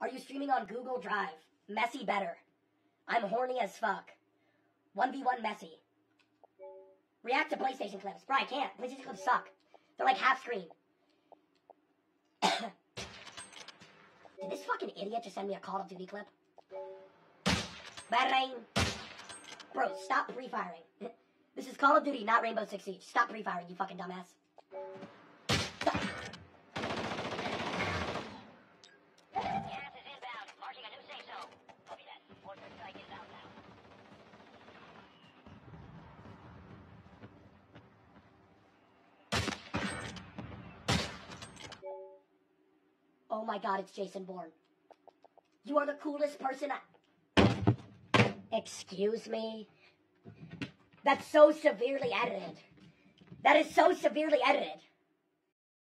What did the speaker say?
Are you streaming on Google Drive? Messy better. I'm horny as fuck. 1v1 messy. React to PlayStation clips. Bro, I can't. PlayStation clips suck. They're like half screen. Did this fucking idiot just send me a Call of Duty clip? Bang! Bro, stop pre-firing. This is Call of Duty, not Rainbow Six Siege. Stop pre-firing, you fucking dumbass. Oh my god, it's Jason Bourne. You are the coolest person I... Excuse me? That's so severely edited. That is so severely edited.